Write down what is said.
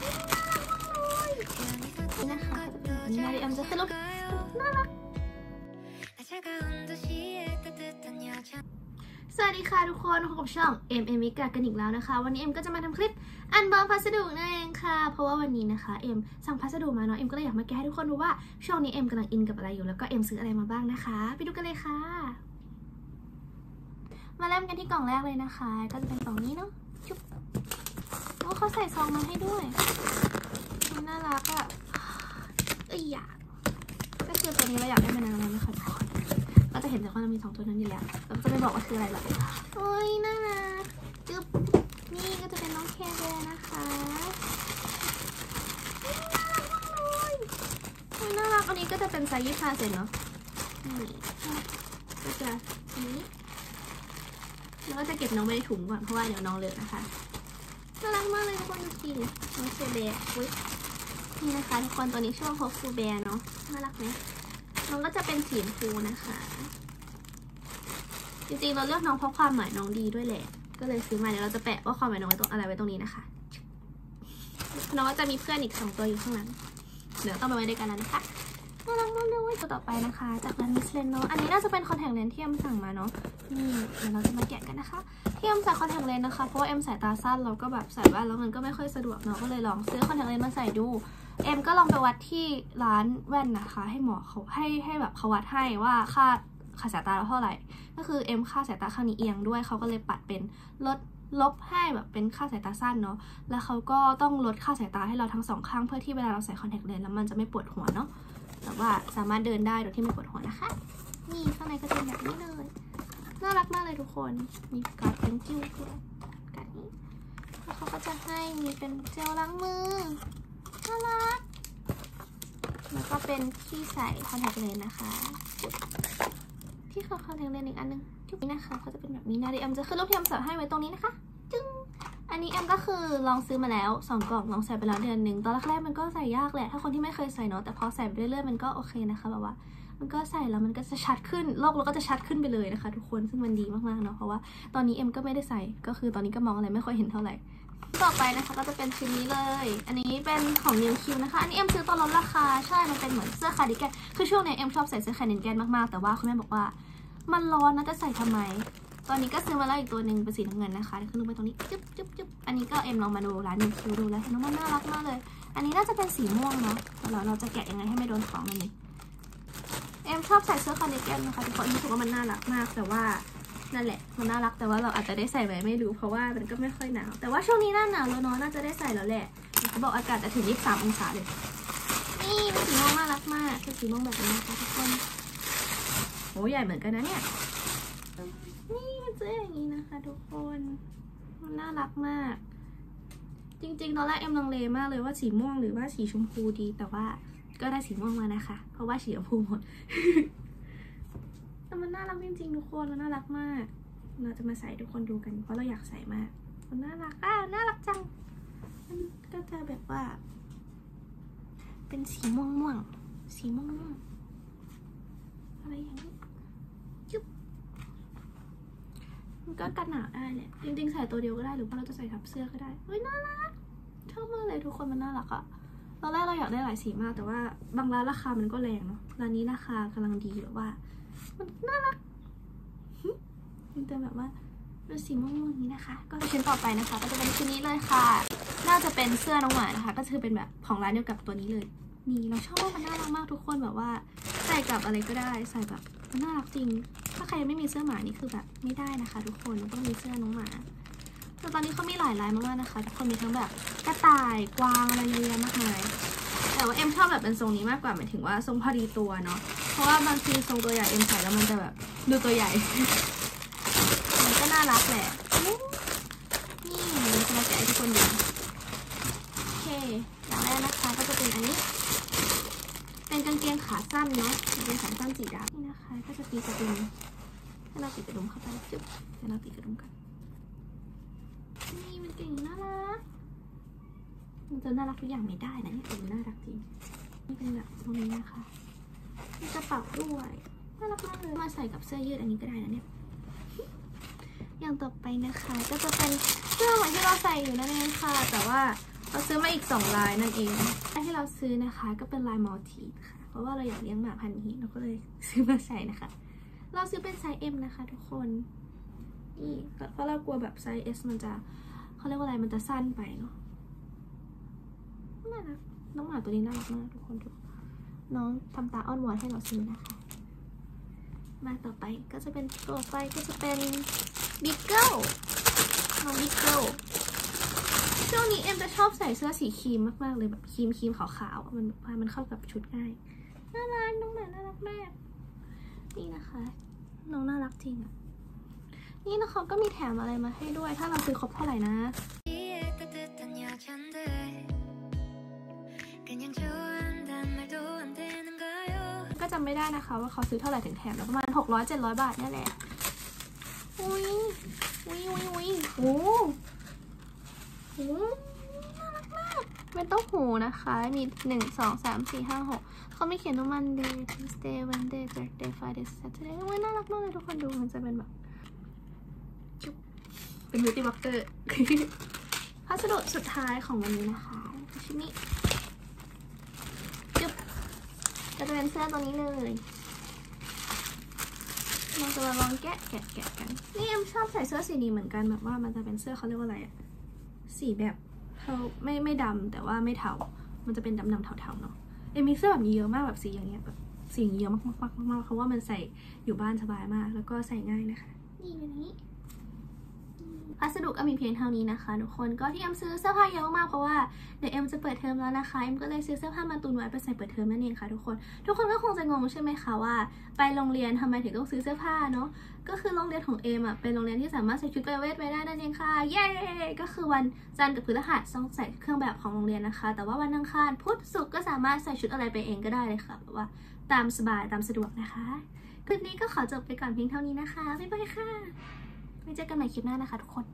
นี่นะคะนาริแอมจะขึ้นรูปน่ารักสวัสดีค่ะทุกคนพบกับช่องเอ็มเอมิกากันอีกแล้วนะคะ วันนี้เอ็มก็จะมาทำคลิป unbox พัสดุนั่นเองค่ะ เพราะว่าวันนี้นะคะเอ็มสั่งพัสดุมาเนาะเอ็มก็เลยอยากมาแกะให้ทุกคนดูว่าช่วงนี้เอ็มกำลังอินกับอะไรอยู่แล้วก็เอ็มซื้ออะไรมาบ้างนะคะ ไปดูกันเลยค่ะ มาเริ่มกันที่กล่องแรกเลยนะคะ ก็จะเป็นกล่องนี้เนาะ ใส่ซองมาให้ด้วยมันน่ารักอะเอ้ยอยากก็คือตัวนี้เราอยากได้มานานแล้วนะคะทุกคนก็จะเห็นแต่ว่าเรามีสองตัวนั้นอยู่แล้วเราจะไม่บอกว่าคืออะไรหรอกโอ้ยน่ารักจึ๊บนี่ก็จะเป็นน้อง Care Bear นะคะน่ารักอันนี้ก็จะเป็นไซส์ยี่สิบห้าเซนเนาะนี่ก็จะนี้แล้วก็จะเก็บน้องไว้ในถุงก่อนเพราะว่าเดี๋ยวน้องเลอะนะคะ น่ารักมากเลยทุกคนดูสิน้อง Care Bear อุ้ยนี่นะคะทุกคนตัวนี้ชื่อว่า Hopeful Bear เนาะน่ารักไหมน้องก็จะเป็นสีชมพูนะคะ จริงๆเราเลือกน้องเพราะความหมายน้องดีด้วยแหละ ก็เลยซื้อมาเดี๋ยวเราจะแปะว่าความหมายน้องไว้ตรงอะไรไว้ตรงนี้นะคะ น้องก็จะมีเพื่อนอีกสองตัวอยู่ข้างหลังเดี๋ยวต้องไปไว้ด้วยกันแล้วนะคะน่ารักม ตัวต่อไปนะคะ จากร้านมิสเลนเนาะอันนี้น่าจะเป็นคอนแทคเลนส์ที่เอ็มสั่งมาเนาะนี่เดี๋ยวเราจะมาแกะกันนะคะที่เอ็มใส่คอนแทคเลนส์นะคะเพราะว่าเอ็มสายตาสั้นเราก็แบบใส่แว่นแล้วมันก็ไม่ค่อยสะดวกเนาะก็เลยลองซื้อคอนแทคเลนส์มาใส่ดูเอ็มก็ลองไปวัดที่ร้านแว่นนะคะ ให้หมอเขาให้ให้แบบเขาวัดให้ว่าค่าค่าสายตาเราเท่าไหร่ ก็คือเอ็มค่าสายตาข้างนี้เอียงด้วยเขาก็เลยปัดเป็นลดลบให้แบบเป็นค่าสายตาสั้นเนาะ แล้วเขาก็ต้องลดค่าสายตาให้เราทั้งสองข้างเพื่อที่เวลาเราใส่คอนแทคเลนส์แล้วมันจะไม่ปวดหัวเนาะ แต่ว่าสามารถเดินได้โดยที่ไม่ปวดหัวนะคะ นี่ข้างในก็จะเป็นแบบนี้เลย น่ารักมากเลยทุกคน มีการ์ดเป็นจิ๋วด้วยการ์ดนี้แล้วเขาก็จะให้มีเป็นเจลล้างมือ น่ารัก แล้วก็เป็นที่ใส่คอนแทคเลนส์นะคะ ที่เขาคอนแทคเลนส์อีกอันนึงจุ๊บนี้นะคะเขาจะเป็นแบบนี้นะเดี๋ยวแอมจะขึ้นรูปที่แอมใส่ให้ไว้ตรงนี้นะคะ อันนี้แอมก็คือลองซื้อมาแล้วสองกล่องลองใส่ไปแล้วเดือนหนึ่งตอนแรกๆมันก็ใส่ยากแหละ ถ้าคนที่ไม่เคยใส่เนาะแต่พอใส่ไปเรื่อยๆมันก็โอเคนะคะแบบว่า มันก็ใส่แล้วมันก็จะชัดขึ้นโลกเราก็จะชัดขึ้นไปเลยนะคะ ทุกคนซึ่งมันดีมากๆเนาะเพราะว่าตอนนี้เอ็มก็ไม่ได้ใส่ก็คือตอนนี้ก็มองอะไรไม่ค่อยเห็นเท่าไหร่ต่อไปนะคะก็จะเป็นชิ้นนี้เลย อันนี้เป็นของนิวคิวนะคะ อันนี้เอ็มซื้อตอนลดราคา ใช่ มันเป็นเหมือนเสื้อคาร์ดิแกน คือช่วงนี้เอ็มชอบใส่เสื้อคาร์ดิแกนมากๆ แต่ว่าคุณแม่บอกว่า มันร้อนนะจะใส่ทำไม ตอนนี้ก็ซื้อมาแล้วอีกตัวหนึ่งเป็นสีน้ำเงินนะคะขึ้นลงไปตรงนี้จุ๊บจุ๊บจุ๊บอันนี้ก็เอ็มลองมาดูร้านนิวคิวดูแล้วน้องมันน่ารักมากเลย อันนี้น่าจะเป็นสีม่วงเนาะแล้วเราจะแกะยังไงให้ไม่โดนของอันนี้เอ็มชอบใส่เสื้อคาร์ดิแกนนะคะทุกคนรู้สึกว่ามันน่ารักมากแต่ว่านั่นแหละมันน่ารักแต่ว่าเราอาจจะได้ใส่ไหมไม่รู้เพราะว่ามันก็ไม่ค่อยหนาว แต่ว่าช่วงนี้หน้าหนาวแล้วเนาะน่าจะได้ใส่แล้วแหละเขาบอกอากาศจะถึง 23 องศาเลย นี่เป็นสีม่วงน่ารักมากเป็นสีม่วงแบบนี้นะคะทุกคนโหใหญ่เหมือนกันนะเนี่ย นี่มันจะอย่างนี้นะคะ ทุกคนมันน่ารักมาก จริงๆ ตอนแรกเอ็มลังเลมากเลยว่าสีม่วงหรือว่าสีชมพูดีแต่ว่าก็ได้สีม่วงมานะคะ เพราะว่าสีชมพูหมดแต่มันน่ารักจริงๆทุกคนมันน่ารักมาก เราจะมาใส่ทุกคนดูกัน เพราะเราอยากใส่มาก มันน่ารักอะน่ารักจังมันก็จะแบบว่า เป็นสีม่วงม่วงๆสีม่วงม่วงๆอะไรอย่างนี้จุ๊บมัน ก็กันหนาวได้แหละจริงๆใส่ตัวเดียวก็ได้หรือว่าเราจะใส่ทับเสื้อก็ได้เฮ้ยน่ารักชอบมากเลยทุกคนมันน่ารักอะตอนแรกเราอยากได้หลายสีมากแต่ว่าบางร้านราคามันก็แรงเนาะร้านนี้ราคากำลังดีหรือว่า มันน่ารักหึมันจะแบบว่าเป็นสีม่วงๆนี้นะคะ ก็ชิ้นต่อไปนะคะ ก็จะเป็นชิ้นนี้เลยค่ะ น่าจะเป็นเสื้อน้องหมานะคะ ก็คือเป็นแบบของร้านเดียวกับตัวนี้เลยนี่เราชอบว่ามันน่ารักมากทุกคนแบบว่า ใส่กับอะไรก็ได้ใส่แบบมันน่ารักจริง ใครไม่มีเสื้อหมานี่คือแบบไม่ได้นะคะ ทุกคนต้องมีเสื้อน้องหมาแต่ตอนนี้เขามีหลายลายมากๆนะคะ ทุกคนมีทั้งแบบกระต่ายกวางอะไรเยอะแยะมากมายแต่ว่าเอ็มชอบแบบเป็นทรงนี้มากกว่าหมายถึงว่าทรงพอดีตัวเนาะเพราะว่าบางทีทรงตัวใหญ่เอ็มใส่แล้วมันจะแบบดูตัวใหญ่มันก็น่ารักแหละนี่เราจะมาแกะให้ทุกคนดูโอเคอย่างแรกนะคะก็จะเป็นอันนี้ เป็นกางเกงขาสั้นเนาะกางเกงขาสั้นสีดำนี่นะคะ ก็จะตีกระดุม ให้เราติดกระดุมเข้าไปจุ๊บให้เราติดกระดุมกันนี่มันเก่งน่ารักมันจะน่ารักทุกอย่างไม่ได้นะเนี่ยมันน่ารักจริงนี่เป็นแบบตรงนี้นะคะมีกระเป๋าด้วยน่ารักมากเลยมาใส่กับเสื้อยืดอันนี้ก็ได้นะเนี่ยอย่างต่อไปนะคะก็จะเป็นเสื้อเหมือนที่เราใส่อยู่นั่นเองค่ะ แต่ว่าเราซื้อมาอีกสองลายนั่นเองลายที่เราซื้อนะคะ ก็เป็นลายมัลทีค่ะ เพราะว่าเราอยากเลี้ยงหมาพันธุ์นี้เราก็เลยซื้อมาใส่นะคะ เราซื้อเป็นไซส์ M นะคะทุกคน นี่เพราะเรากลัวแบบไซส์ S มันจะเขาเรียกว่าอะไรมันจะสั้นไปเนาะน่ารักน้องหมาตัวนี้น่ารักมากทุกคนดูน้องทำตาอ้อนวอนให้เราซื้อนะคะ มาต่อไปก็จะเป็นตัวไปก็จะเป็นบิ๊กเกิลน้องบิ๊กเกิลช่วงนี้เอ็มจะชอบใส่เสื้อสีครีมมากๆเลยแบบครีมครีมขาวๆอะมันมันเข้ากับชุดง่ายน่ารักน้องหมาน่ารักมาก นี่นะคะ น้องน่ารักจริงอะนี่นะคะก็มีแถมอะไรมาให้ด้วย ถ้าเราซื้อครบเท่าไหร่นะก็จำไม่ได้นะคะว่าเขาซื้อเท่าไหร่ถึงแถมแล้วประมาณ 600 700 บาทนี่แหละอุ้ยอุ้ยอุ้ยอุ้ยโอ้โห เป็นเต้าหูนะคะ มีหนึ่งสองสามสี่ห้าหกเขาไม่เขียนว่า Monday Tuesday Wednesday Thursday Friday Saturday โอ้ยน่ารักมากเลยทุกคนดูมันจะเป็นแบบจุ๊บเป็น beauty blocker พัสดุสุดท้ายของวันนี้นะคะชิ้นนี้จุ๊บจะเป็นเสื้อตัวนี้เลยเราจะมาลองแกะแกะแกะกัน นี่เอ็มชอบใส่เสื้อสีนี้เหมือนกันแบบว่ามันจะเป็นเสื้อเขาเรียกว่าอะไรอะสีแบบ เขาไม่ไม่ดำแต่ว่าไม่เทา มันจะเป็นดำดำเทาๆเนาะเอ็มมีเสื้อแบบนี้เยอะมากแบบสีอย่างเงี้ยแบบสีอย่างเยอะมากมากมากมากเพราะว่ามันใส่อยู่บ้านสบายมาก แล้วก็ใส่ง่ายนะคะนี่แบบนี้ พัสดุก็มีเพียงเท่านี้นะคะทุกคนก็ที่เอ็มซื้อเสื้อผ้าเยอะมากเพราะว่าเดี๋ยวเอ็มจะเปิดเทอมแล้วนะคะเอ็มก็เลยซื้อเสื้อผ้ามาตุนไว้ไปใส่เปิดเทอมนั่นเองค่ะทุกคนทุกคนก็คงจะงงใช่ไหมคะว่า ไปโรงเรียนทำไมถึงต้องซื้อเสื้อผ้าเนาะก็คือโรงเรียนของเอ็มอะเป็นโรงเรียนที่สามารถใส่ชุดไปรเวทไปได้นั่นเองค่ะเย้ก็คือวันจันทร์กับพฤหัสต้องใส่เครื่องแบบของโรงเรียนนะคะ แต่ว่าวันอังคารพุธศุกร์ก็สามารถใส่ชุดอะไรไปเองก็ได้เลยค่ะแบบว่าตามสบายตามสะดวกนะคะคลิปนี้ก็ขอจบไปก่อนเพียงเท่านี้นะคะบ๊ายบายค่ะ ไว้เจอกันใหม่คลิปหน้านะคะทุกคน